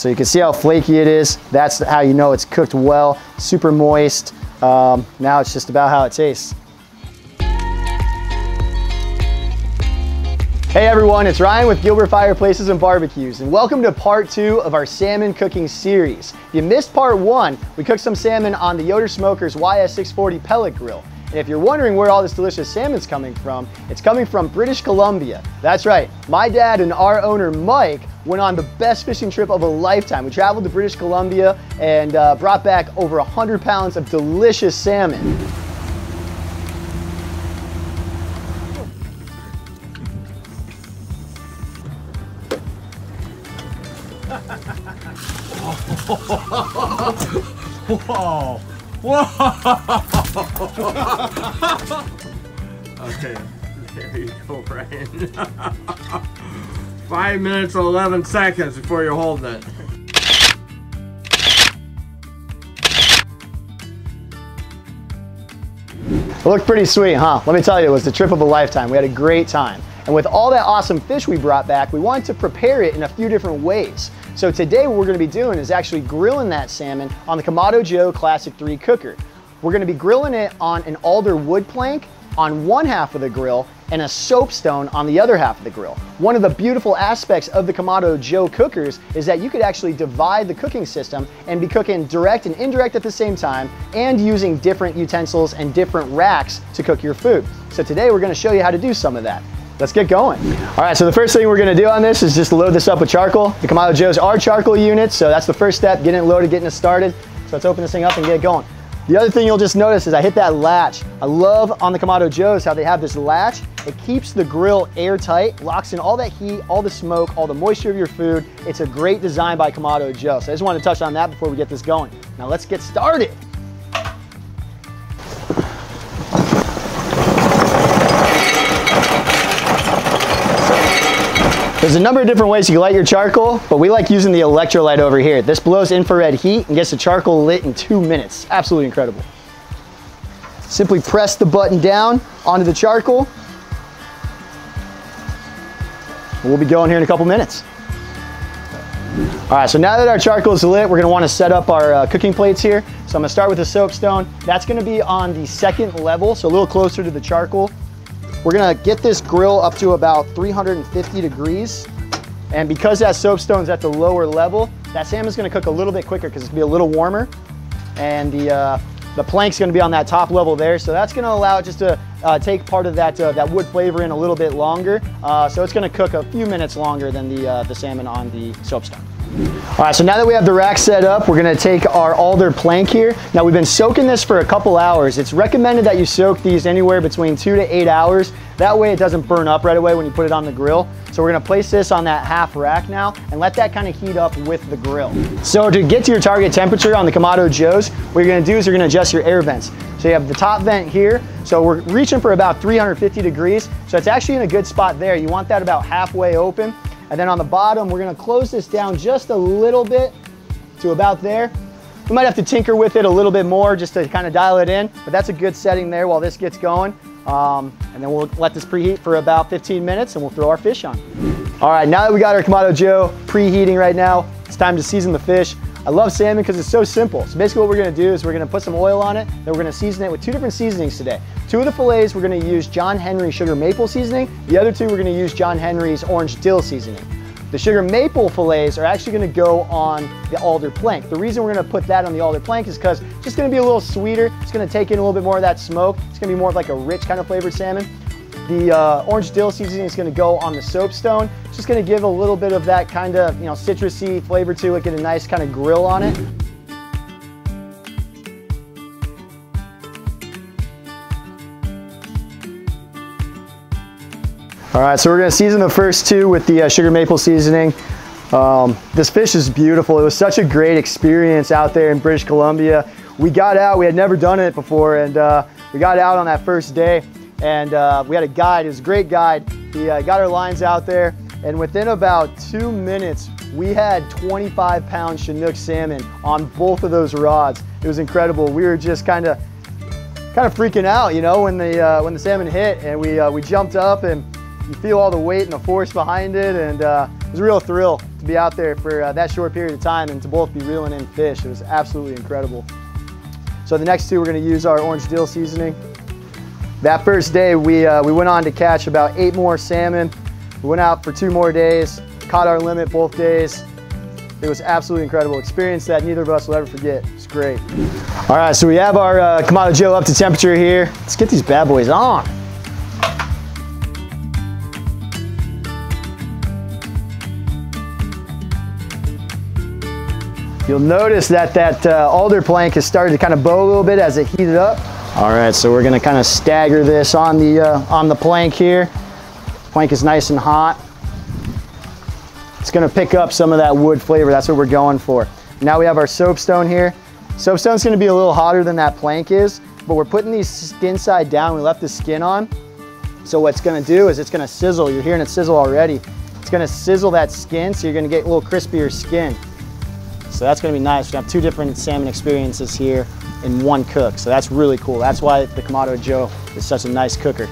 So you can see how flaky it is. That's how you know it's cooked well, super moist. Um, now it's just about how it tastes. Hey everyone, it's Ryan with Gilbert Fireplaces and Barbecues, and welcome to part two of our salmon cooking series. If you missed part one, we cooked some salmon on the Yoder Smokers YS640 pellet grill. And if you're wondering where all this delicious salmon's coming from, it's coming from British Columbia. That's right, my dad and our owner Mike went on the best fishing trip of a lifetime. We traveled to British Columbia and uh, brought back over 100 pounds of delicious salmon. Whoa! Whoa! okay, there you go, Brian. Five minutes, 11 seconds before you're holding it. It looked pretty sweet, huh? Let me tell you, it was the trip of a lifetime. We had a great time. And with all that awesome fish we brought back, we wanted to prepare it in a few different ways. So today what we're gonna be doing is actually grilling that salmon on the Kamado Joe Classic 3 cooker. We're gonna be grilling it on an alder wood plank on one half of the grill and a soapstone on the other half of the grill. One of the beautiful aspects of the Kamado Joe cookers is that you could actually divide the cooking system and be cooking direct and indirect at the same time and using different utensils and different racks to cook your food. So today we're gonna show you how to do some of that. Let's get going. All right, so the first thing we're gonna do on this is just load this up with charcoal. The Kamado Joes are charcoal units, so that's the first step, getting it loaded, getting it started. So let's open this thing up and get it going. The other thing you'll just notice is I hit that latch. I love on the Kamado Joes how they have this latch. It keeps the grill airtight, locks in all that heat, all the smoke, all the moisture of your food. It's a great design by Kamado Joe. So I just wanted to touch on that before we get this going. Now let's get started. There's a number of different ways you can light your charcoal, but we like using the electrolyte over here. This blows infrared heat and gets the charcoal lit in two minutes. Absolutely incredible. Simply press the button down onto the charcoal. We'll be going here in a couple minutes. All right, so now that our charcoal is lit, we're gonna wanna set up our uh, cooking plates here. So I'm gonna start with the soapstone. That's gonna be on the second level, so a little closer to the charcoal. We're gonna get this grill up to about 350 degrees. And because that soapstone's at the lower level, that salmon's gonna cook a little bit quicker because it's gonna be a little warmer. And the, uh, the plank's gonna be on that top level there. So that's gonna allow it just to uh, take part of that, uh, that wood flavor in a little bit longer. Uh, so it's gonna cook a few minutes longer than the, uh, the salmon on the soapstone. All right, so now that we have the rack set up, we're gonna take our alder plank here. Now we've been soaking this for a couple hours. It's recommended that you soak these anywhere between two to eight hours. That way it doesn't burn up right away when you put it on the grill. So we're gonna place this on that half rack now and let that kind of heat up with the grill. So to get to your target temperature on the Kamado Joes, what you're gonna do is you're gonna adjust your air vents. So you have the top vent here. So we're reaching for about 350 degrees. So it's actually in a good spot there. You want that about halfway open. And then on the bottom, we're gonna close this down just a little bit to about there. We might have to tinker with it a little bit more just to kind of dial it in, but that's a good setting there while this gets going. Um, and then we'll let this preheat for about 15 minutes and we'll throw our fish on. All right, now that we got our Kamado Joe preheating right now, it's time to season the fish. I love salmon because it's so simple. So basically what we're gonna do is we're gonna put some oil on it, then we're gonna season it with two different seasonings today. Two of the fillets, we're gonna use John Henry sugar maple seasoning. The other two, we're gonna use John Henry's orange dill seasoning. The sugar maple fillets are actually gonna go on the alder plank. The reason we're gonna put that on the alder plank is because it's just gonna be a little sweeter. It's gonna take in a little bit more of that smoke. It's gonna be more of like a rich kind of flavored salmon. The uh, orange dill seasoning is gonna go on the soapstone. It's just gonna give a little bit of that kind of, you know, citrusy flavor to it, get a nice kind of grill on it. All right, so we're gonna season the first two with the uh, sugar maple seasoning. Um, this fish is beautiful. It was such a great experience out there in British Columbia. We got out, we had never done it before, and uh, we got out on that first day, and uh, we had a guide, he was a great guide. He uh, got our lines out there, and within about two minutes, we had 25 pound Chinook salmon on both of those rods. It was incredible. We were just kind of kind of freaking out, you know, when the uh, when the salmon hit, and we uh, we jumped up and you feel all the weight and the force behind it, and uh, it was a real thrill. to be out there for uh, that short period of time and to both be reeling in fish. It was absolutely incredible. So the next two, we're gonna use our orange dill seasoning. That first day, we, uh, we went on to catch about eight more salmon. We went out for two more days, caught our limit both days. It was absolutely incredible experience that neither of us will ever forget. It's great. All right, so we have our uh, Kamado Joe up to temperature here. Let's get these bad boys on. You'll notice that that uh, alder plank has started to kind of bow a little bit as it heated up. All right, so we're gonna kind of stagger this on the, uh, on the plank here. Plank is nice and hot. It's gonna pick up some of that wood flavor. That's what we're going for. Now we have our soapstone here. Soapstone's gonna be a little hotter than that plank is, but we're putting these skin side down. We left the skin on. So what's gonna do is it's gonna sizzle. You're hearing it sizzle already. It's gonna sizzle that skin, so you're gonna get a little crispier skin. So that's gonna be nice. We have two different salmon experiences here in one cook. So that's really cool. That's why the Kamado Joe is such a nice cooker.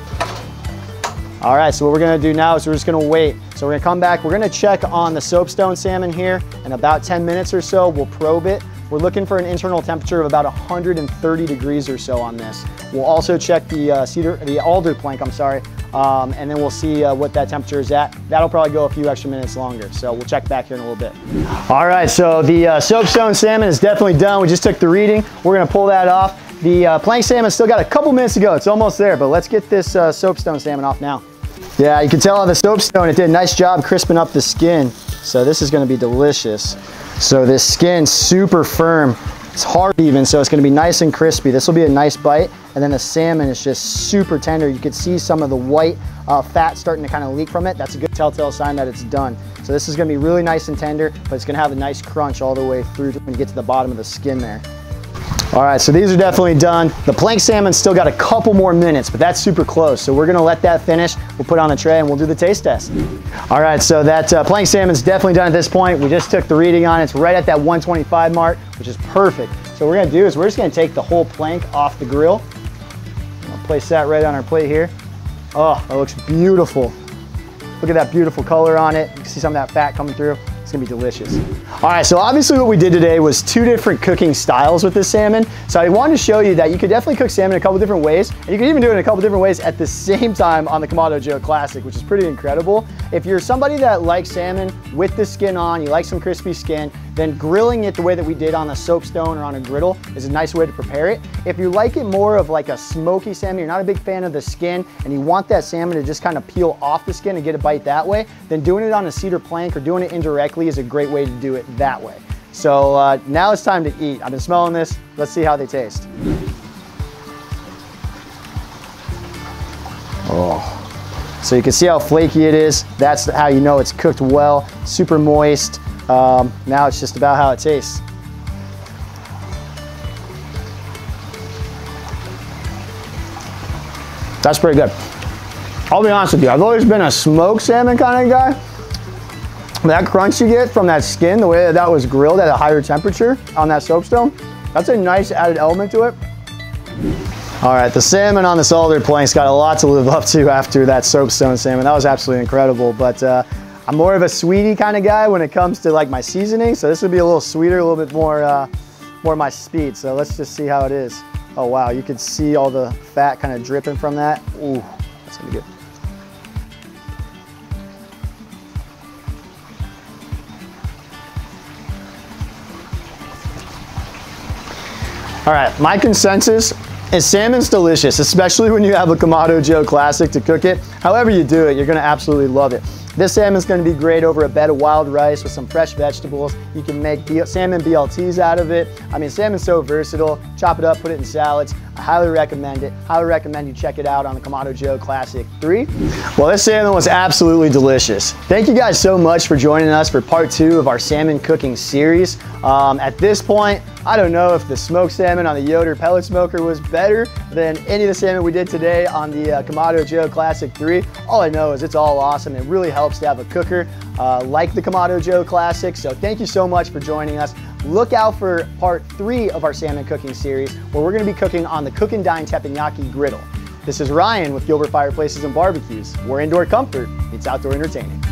All right, so what we're gonna do now is we're just gonna wait. So we're gonna come back, we're gonna check on the soapstone salmon here. In about 10 minutes or so, we'll probe it. We're looking for an internal temperature of about 130 degrees or so on this. We'll also check the uh, cedar, the alder plank, I'm sorry, um, and then we'll see uh, what that temperature is at. That'll probably go a few extra minutes longer, so we'll check back here in a little bit. All right, so the uh, soapstone salmon is definitely done. We just took the reading. We're gonna pull that off. The uh, plank salmon still got a couple minutes to go. It's almost there, but let's get this uh, soapstone salmon off now. Yeah, you can tell on the soapstone, it did a nice job crisping up the skin. So this is gonna be delicious. So this skin's super firm. It's hard even, so it's gonna be nice and crispy. This will be a nice bite. And then the salmon is just super tender. You can see some of the white uh, fat starting to kind of leak from it. That's a good telltale sign that it's done. So this is gonna be really nice and tender, but it's gonna have a nice crunch all the way through when you get to the bottom of the skin there. All right, so these are definitely done. The plank salmon's still got a couple more minutes, but that's super close. So we're gonna let that finish. We'll put on a tray and we'll do the taste test. All right, so that uh, plank salmon's definitely done at this point. We just took the reading on it. It's right at that 125 mark, which is perfect. So what we're gonna do is we're just gonna take the whole plank off the grill. Place that right on our plate here. Oh, that looks beautiful. Look at that beautiful color on it. You can see some of that fat coming through. It's gonna be delicious. All right, so obviously what we did today was two different cooking styles with this salmon. So I wanted to show you that you could definitely cook salmon a couple different ways, and you can even do it in a couple different ways at the same time on the Kamado Joe Classic, which is pretty incredible. If you're somebody that likes salmon with the skin on, you like some crispy skin, then grilling it the way that we did on a soapstone or on a griddle is a nice way to prepare it. If you like it more of like a smoky salmon, you're not a big fan of the skin, and you want that salmon to just kind of peel off the skin and get a bite that way, then doing it on a cedar plank or doing it indirectly is a great way to do it that way. So uh, now it's time to eat. I've been smelling this. Let's see how they taste. Oh. So you can see how flaky it is. That's how you know it's cooked well, super moist. Um, now it's just about how it tastes. That's pretty good. I'll be honest with you, I've always been a smoked salmon kind of guy. That crunch you get from that skin, the way that that was grilled at a higher temperature on that soapstone, that's a nice added element to it. All right, the salmon on this alder plank's got a lot to live up to after that soapstone salmon. That was absolutely incredible, but uh, I'm more of a sweetie kind of guy when it comes to like my seasoning, so this would be a little sweeter, a little bit more, uh, more my speed. So let's just see how it is. Oh wow, you can see all the fat kind of dripping from that. Ooh, that's gonna be good. All right, my consensus is salmon's delicious, especially when you have a Kamado Joe Classic to cook it. However you do it, you're gonna absolutely love it. This salmon's gonna be great over a bed of wild rice with some fresh vegetables. You can make salmon BLTs out of it. I mean, salmon's so versatile. Chop it up, put it in salads. I highly recommend it. Highly recommend you check it out on the Kamado Joe Classic 3. Well, this salmon was absolutely delicious. Thank you guys so much for joining us for part two of our salmon cooking series. Um, at this point, I don't know if the smoked salmon on the Yoder pellet smoker was better than any of the salmon we did today on the uh, Kamado Joe Classic 3. All I know is it's all awesome. It really helps to have a cooker uh, like the Kamado Joe Classic. So thank you so much for joining us. Look out for part three of our salmon cooking series where we're gonna be cooking on the Cook and Dine Teppanyaki griddle. This is Ryan with Gilbert Fireplaces and Barbecues, where indoor comfort meets outdoor entertaining.